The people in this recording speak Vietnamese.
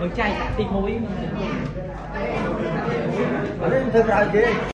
Con trai dạ mũi Ở đây